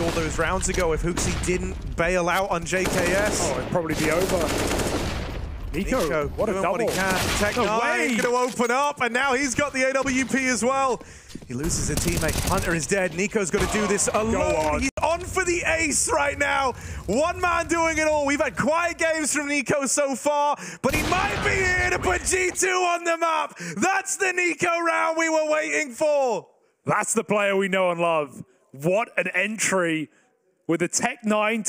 happened all those rounds ago if HooXi didn't bail out on JKS. Oh, it'd probably be over. NiKo, NiKo what a double. what he can. Tech No going to open up, and now he's got the AWP as well. He loses a teammate. Hunter is dead. NiKo's going to do this alone. on. He's on for the ace right now. One man doing it all. We've had quiet games from NiKo so far, but he might be here to put G2 on the map. That's the NiKo round we were waiting for. That's the player we know and love. What an entry with a Tec-9